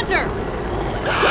Ready? Hunter!